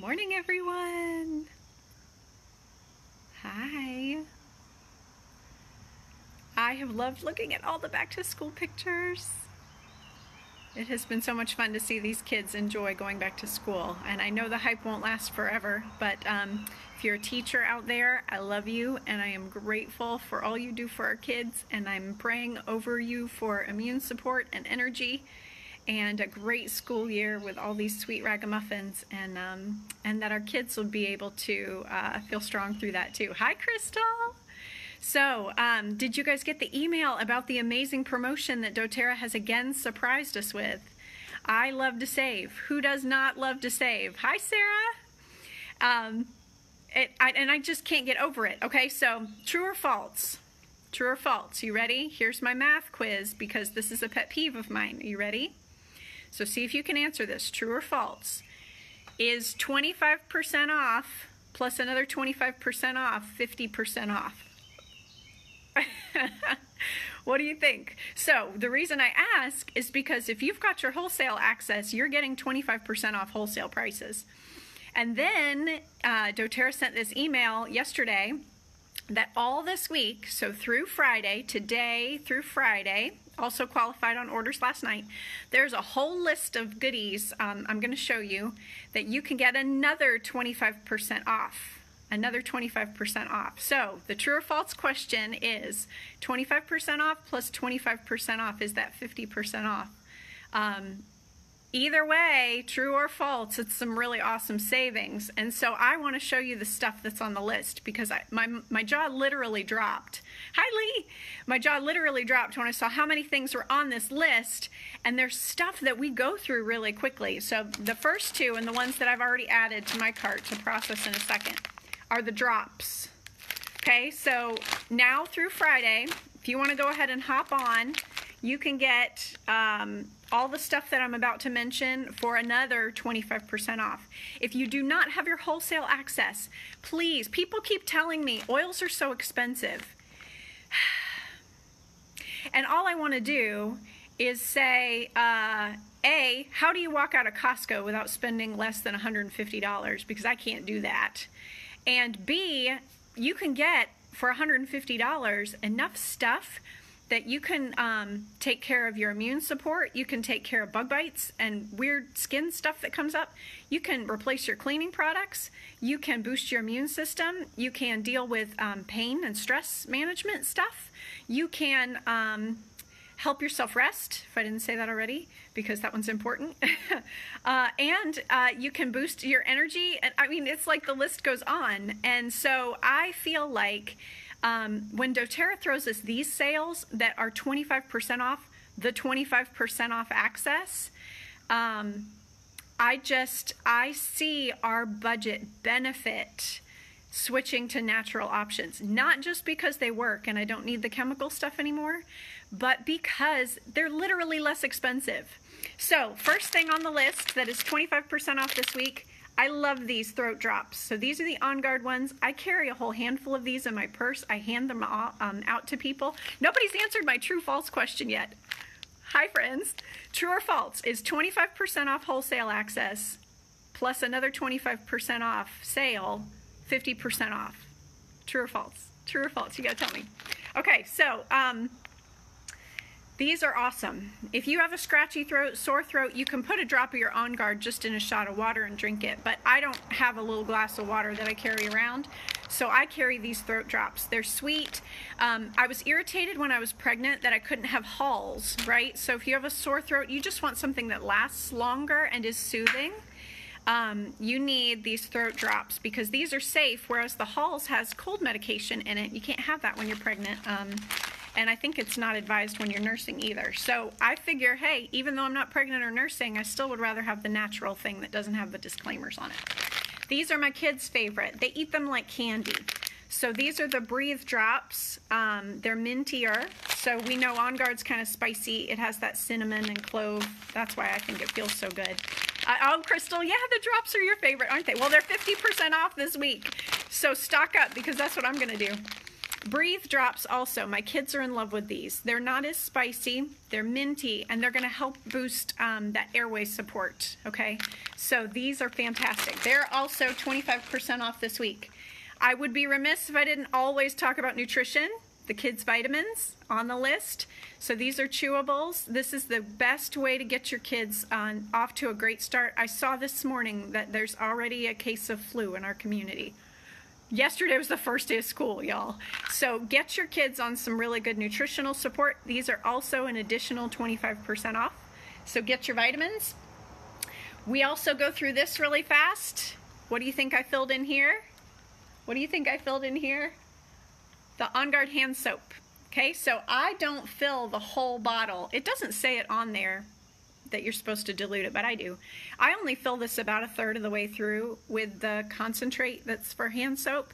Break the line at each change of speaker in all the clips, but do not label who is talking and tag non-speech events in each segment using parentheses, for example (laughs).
Morning, everyone. Hi. I have loved looking at all the back to school pictures. It has been so much fun to see these kids enjoy going back to school. And I know the hype won't last forever, but um, if you're a teacher out there, I love you and I am grateful for all you do for our kids. And I'm praying over you for immune support and energy and a great school year with all these sweet ragamuffins and um, and that our kids will be able to uh, feel strong through that too. Hi, Crystal. So, um, did you guys get the email about the amazing promotion that doTERRA has again surprised us with? I love to save. Who does not love to save? Hi, Sarah. Um, it, I, and I just can't get over it. Okay, so true or false? True or false? You ready? Here's my math quiz because this is a pet peeve of mine. Are you ready? So see if you can answer this, true or false. Is 25% off plus another 25% off 50% off? (laughs) what do you think? So the reason I ask is because if you've got your wholesale access, you're getting 25% off wholesale prices. And then uh, doTERRA sent this email yesterday that all this week, so through Friday, today through Friday, also qualified on orders last night. There's a whole list of goodies um, I'm going to show you that you can get another 25% off. Another 25% off. So the true or false question is 25% off plus 25% off. Is that 50% off? Um, Either way, true or false, it's some really awesome savings. And so I want to show you the stuff that's on the list because I, my, my jaw literally dropped. Hi, Lee. My jaw literally dropped when I saw how many things were on this list. And there's stuff that we go through really quickly. So the first two and the ones that I've already added to my cart to process in a second are the drops. Okay, so now through Friday, if you want to go ahead and hop on, you can get um, all the stuff that I'm about to mention for another 25% off. If you do not have your wholesale access, please, people keep telling me oils are so expensive. (sighs) And all I want to do is say, uh, A, how do you walk out of Costco without spending less than $150? Because I can't do that. And B, you can get for $150 enough stuff that you can um, take care of your immune support. You can take care of bug bites and weird skin stuff that comes up. You can replace your cleaning products. You can boost your immune system. You can deal with um, pain and stress management stuff. You can um, help yourself rest, if I didn't say that already, because that one's important. (laughs) uh, and uh, you can boost your energy. And I mean, it's like the list goes on. And so I feel like um, when doTERRA throws us these sales that are 25% off, the 25% off access, um, I just, I see our budget benefit switching to natural options, not just because they work and I don't need the chemical stuff anymore, but because they're literally less expensive. So, first thing on the list that is 25% off this week I love these throat drops. So these are the On Guard ones. I carry a whole handful of these in my purse. I hand them all, um, out to people. Nobody's answered my true false question yet. Hi friends. True or false is 25% off wholesale access plus another 25% off sale, 50% off. True or false? True or false? You gotta tell me. Okay, so um, these are awesome. If you have a scratchy throat, sore throat, you can put a drop of your On Guard just in a shot of water and drink it. But I don't have a little glass of water that I carry around, so I carry these throat drops. They're sweet. Um, I was irritated when I was pregnant that I couldn't have Halls, right? So if you have a sore throat, you just want something that lasts longer and is soothing. Um, you need these throat drops because these are safe, whereas the Halls has cold medication in it. You can't have that when you're pregnant. Um, and I think it's not advised when you're nursing either. So I figure, hey, even though I'm not pregnant or nursing, I still would rather have the natural thing that doesn't have the disclaimers on it. These are my kids' favorite. They eat them like candy. So these are the Breathe Drops. Um, they're mintier. So we know On Guard's kind of spicy. It has that cinnamon and clove. That's why I think it feels so good. Uh, oh, Crystal, yeah, the drops are your favorite, aren't they? Well, they're 50% off this week. So stock up because that's what I'm going to do. Breathe drops also. My kids are in love with these. They're not as spicy, they're minty, and they're going to help boost um, that airway support. Okay, so these are fantastic. They're also 25% off this week. I would be remiss if I didn't always talk about nutrition. The kids' vitamins on the list. So these are chewables. This is the best way to get your kids on off to a great start. I saw this morning that there's already a case of flu in our community. Yesterday was the first day of school, y'all. So get your kids on some really good nutritional support. These are also an additional 25% off. So get your vitamins. We also go through this really fast. What do you think I filled in here? What do you think I filled in here? The On Guard hand soap. Okay, so I don't fill the whole bottle. It doesn't say it on there, that you're supposed to dilute it, but I do. I only fill this about a third of the way through with the concentrate that's for hand soap,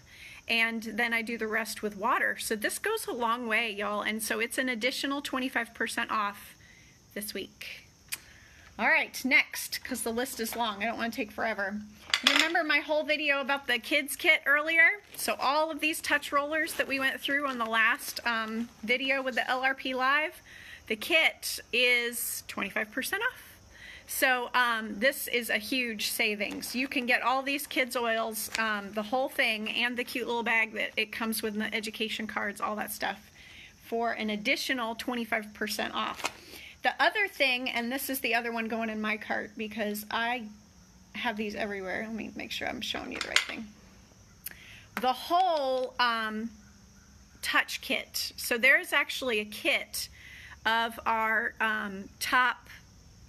and then I do the rest with water. So this goes a long way, y'all, and so it's an additional 25% off this week. All right, next, because the list is long, I don't want to take forever. You remember my whole video about the kids kit earlier? So all of these touch rollers that we went through on the last um, video with the LRP Live, the kit is 25% off. So um, this is a huge savings. You can get all these kids oils, um, the whole thing, and the cute little bag that it comes with, the education cards, all that stuff, for an additional 25% off. The other thing, and this is the other one going in my cart because I have these everywhere. Let me make sure I'm showing you the right thing. The whole um, touch kit. So there's actually a kit of our um, top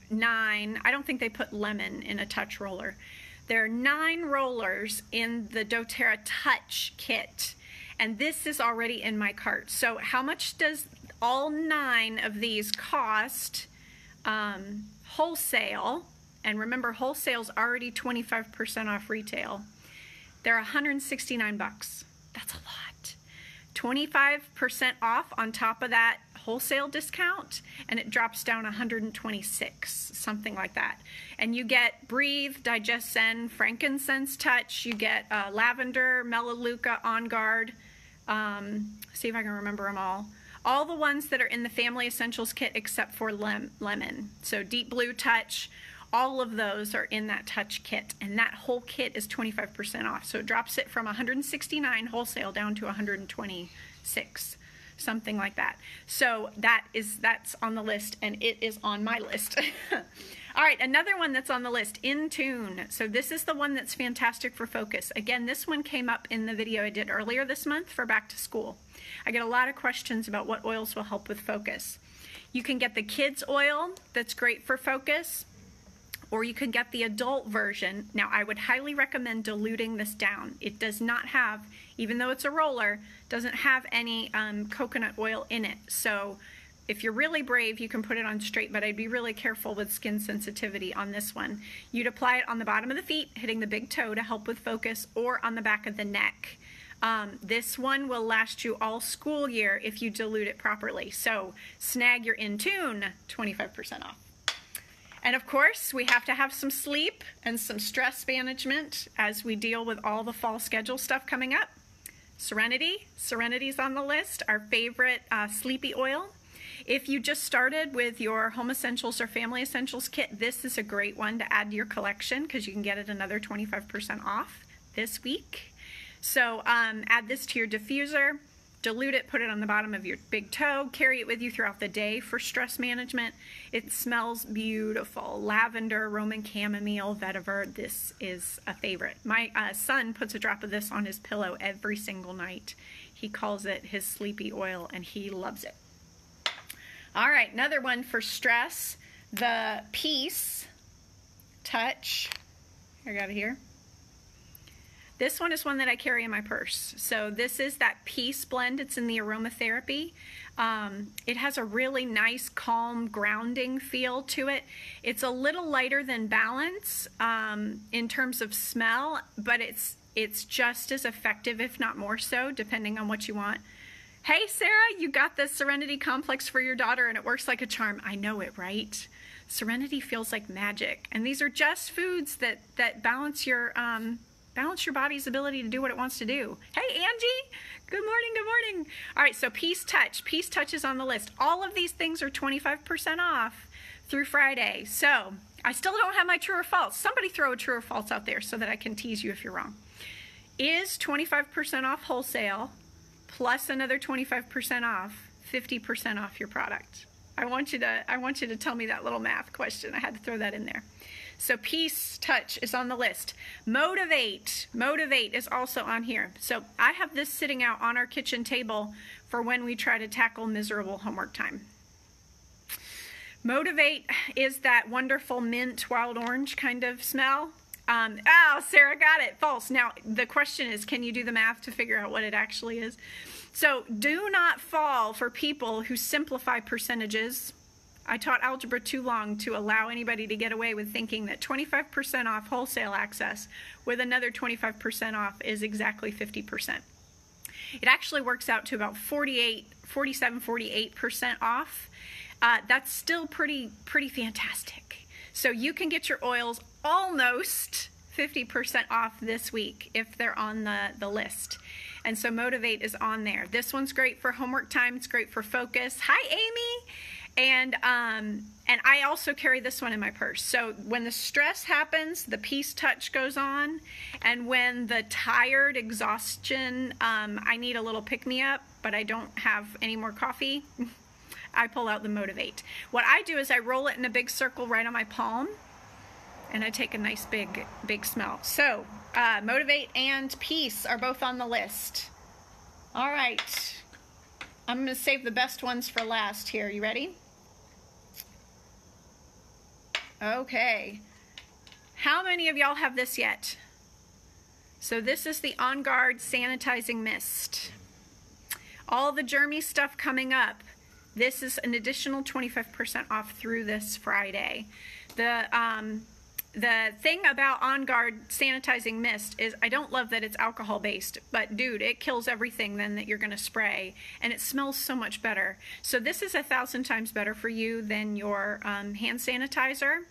nine. I don't think they put lemon in a touch roller. There are nine rollers in the doTERRA Touch kit, and this is already in my cart. So how much does all nine of these cost um, wholesale? And remember, wholesale's already 25% off retail. They're 169 bucks. That's a lot. 25% off on top of that wholesale discount and it drops down 126 something like that. And you get breathe DigestZen frankincense touch you get uh, lavender melaleuca on guard um, see if i can remember them all. All the ones that are in the family essentials kit except for lem- lemon. So deep blue touch all of those are in that touch kit and that whole kit is 25% off. So it drops it from 169 wholesale down to 126 something like that. So that is that's on the list and it is on my list. (laughs) All right, another one that's on the list, Intune. So this is the one that's fantastic for focus. Again, this one came up in the video I did earlier this month for back to school. I get a lot of questions about what oils will help with focus. You can get the kids oil that's great for focus or you can get the adult version. Now, I would highly recommend diluting this down. It does not have, even though it's a roller, doesn't have any um, coconut oil in it. So if you're really brave, you can put it on straight, but I'd be really careful with skin sensitivity on this one. You'd apply it on the bottom of the feet, hitting the big toe to help with focus, or on the back of the neck. Um, this one will last you all school year if you dilute it properly. So snag your Intune 25% off. And of course, we have to have some sleep and some stress management as we deal with all the fall schedule stuff coming up. Serenity, Serenity's on the list, our favorite uh, sleepy oil. If you just started with your Home Essentials or Family Essentials kit, this is a great one to add to your collection because you can get it another 25% off this week. So um, add this to your diffuser dilute it, put it on the bottom of your big toe, carry it with you throughout the day for stress management. It smells beautiful. Lavender, Roman chamomile, vetiver. This is a favorite. My uh, son puts a drop of this on his pillow every single night. He calls it his sleepy oil and he loves it. All right, another one for stress. The Peace Touch. I got it here. This one is one that I carry in my purse. So this is that Peace blend. It's in the aromatherapy. Um, it has a really nice, calm, grounding feel to it. It's a little lighter than Balance um, in terms of smell, but it's it's just as effective, if not more so, depending on what you want. Hey, Sarah, you got the Serenity Complex for your daughter and it works like a charm. I know it, right? Serenity feels like magic. And these are just foods that, that balance your um, Balance your body's ability to do what it wants to do. Hey, Angie. Good morning. Good morning. All right, so Peace Touch. Peace Touch is on the list. All of these things are 25% off through Friday. So I still don't have my true or false. Somebody throw a true or false out there so that I can tease you if you're wrong. Is 25% off wholesale plus another 25% off 50% off your product? I want you to I want you to tell me that little math question. I had to throw that in there. So peace touch is on the list. Motivate. Motivate is also on here. So I have this sitting out on our kitchen table for when we try to tackle miserable homework time. Motivate is that wonderful mint wild orange kind of smell. Um, oh, Sarah got it. False. Now, the question is can you do the math to figure out what it actually is? So, do not fall for people who simplify percentages I taught algebra too long to allow anybody to get away with thinking that 25% off wholesale access with another 25% off is exactly 50%. It actually works out to about 48, 47, 48% off. Uh, that's still pretty, pretty fantastic. So you can get your oils almost 50% off this week if they're on the, the list. And so Motivate is on there. This one's great for homework time. It's great for focus. Hi, Amy. And um, and I also carry this one in my purse. So when the stress happens, the peace touch goes on, and when the tired exhaustion, um, I need a little pick me up, but I don't have any more coffee. (laughs) I pull out the motivate. What I do is I roll it in a big circle right on my palm, and I take a nice big big smell. So uh, motivate and peace are both on the list. All right. I'm going to save the best ones for last here. You ready? Okay. How many of y'all have this yet? So this is the On Guard Sanitizing Mist. All the germy stuff coming up. This is an additional 25% off through this Friday. The um, the thing about On Guard sanitizing mist is I don't love that it's alcohol based, but dude, it kills everything then that you're going to spray, and it smells so much better. So this is a thousand times better for you than your um, hand sanitizer.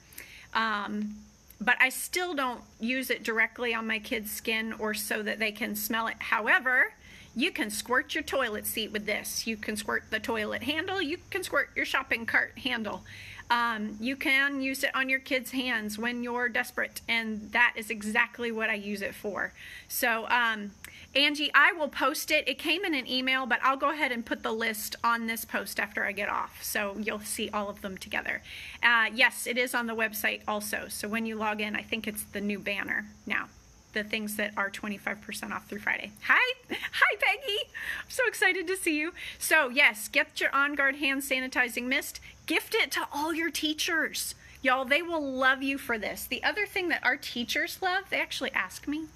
Um, but I still don't use it directly on my kids' skin or so that they can smell it. However, you can squirt your toilet seat with this. You can squirt the toilet handle. You can squirt your shopping cart handle. Um, you can use it on your kids' hands when you're desperate, and that is exactly what I use it for. So, um, Angie, I will post it. It came in an email, but I'll go ahead and put the list on this post after I get off, so you'll see all of them together. Uh, yes, it is on the website also, so when you log in, I think it's the new banner now the things that are 25% off through Friday. Hi, (laughs) hi Peggy. I'm so excited to see you. So yes, get your On Guard hand sanitizing mist. Gift it to all your teachers. Y'all, they will love you for this. The other thing that our teachers love, they actually ask me,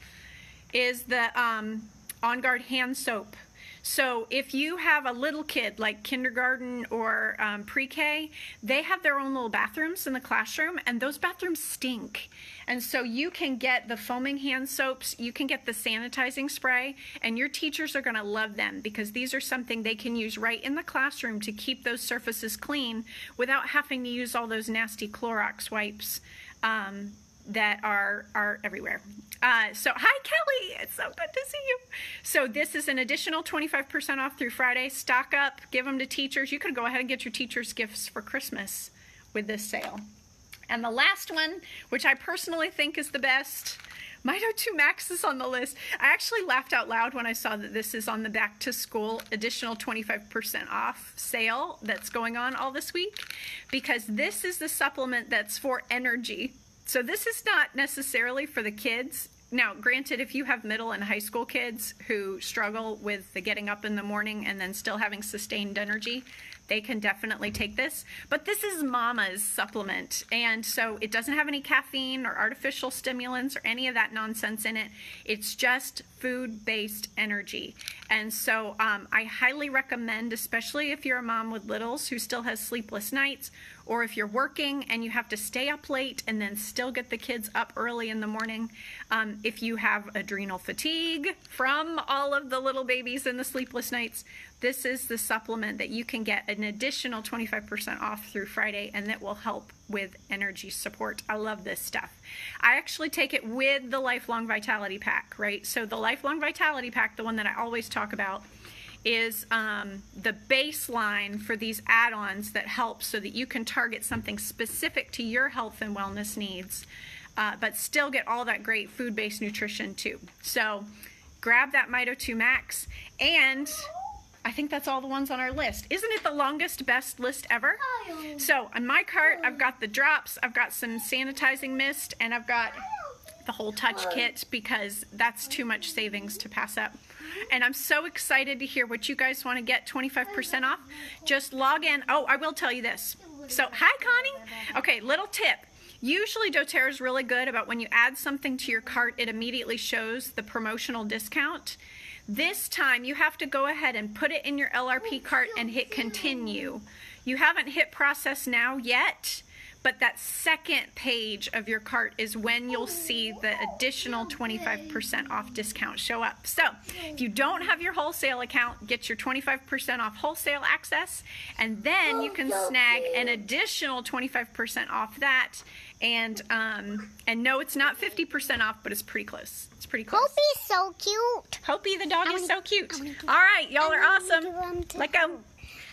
is the um, On Guard hand soap. So if you have a little kid like kindergarten or um, pre-K, they have their own little bathrooms in the classroom, and those bathrooms stink. And so you can get the foaming hand soaps, you can get the sanitizing spray, and your teachers are going to love them because these are something they can use right in the classroom to keep those surfaces clean without having to use all those nasty Clorox wipes. Um, that are are everywhere. Uh, so hi Kelly, it's so good to see you. So this is an additional 25% off through Friday. Stock up, give them to teachers. You could go ahead and get your teachers gifts for Christmas with this sale. And the last one, which I personally think is the best, Mito (laughs) 2 Max is on the list. I actually laughed out loud when I saw that this is on the back to school additional 25% off sale that's going on all this week because this is the supplement that's for energy. So this is not necessarily for the kids. Now, granted, if you have middle and high school kids who struggle with the getting up in the morning and then still having sustained energy, they can definitely take this. But this is mama's supplement. And so it doesn't have any caffeine or artificial stimulants or any of that nonsense in it. It's just food based energy. And so um, I highly recommend, especially if you're a mom with littles who still has sleepless nights or if you're working and you have to stay up late and then still get the kids up early in the morning, um, if you have adrenal fatigue from all of the little babies and the sleepless nights, this is the supplement that you can get an additional 25% off through Friday, and that will help with energy support. I love this stuff. I actually take it with the Lifelong Vitality Pack, right? So, the Lifelong Vitality Pack, the one that I always talk about, is um, the baseline for these add ons that help so that you can target something specific to your health and wellness needs, uh, but still get all that great food based nutrition too. So, grab that Mito 2 Max and I think that's all the ones on our list. Isn't it the longest best list ever? So on my cart, I've got the drops, I've got some sanitizing mist, and I've got the whole touch kit because that's too much savings to pass up. And I'm so excited to hear what you guys want to get 25% off. Just log in. Oh, I will tell you this. So, hi, Connie. Okay, little tip. Usually doTERRA is really good about when you add something to your cart, it immediately shows the promotional discount. This time you have to go ahead and put it in your LRP oh, cart and hit continue. You haven't hit process now yet, but that second page of your cart is when you'll see the additional 25% off discount show up. So if you don't have your wholesale account, get your 25% off wholesale access, and then you can snag an additional 25% off that. And um, and no, it's not 50% off, but it's pretty close. It's pretty close.
Hope's so cute.
Hopi the dog is
wanna-
so cute. All right, y'all are awesome.
to
Let go.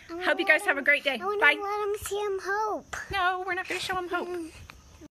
Hope. I wanna
Hope you guys have a great day.
I
Bye.
let him see him hope.
No, we're not going to show him hope. Mm.